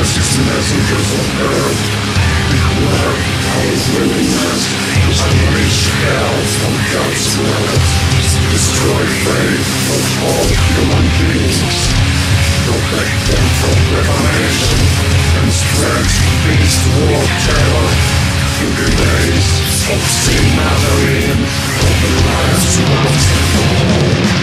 fascist messengers of earth Beware, always living as Unleash hell from God's word Destroy faith of all human beings Protect them from reformation And spread peace war terror In the days of sin Nazarene Of the last world of all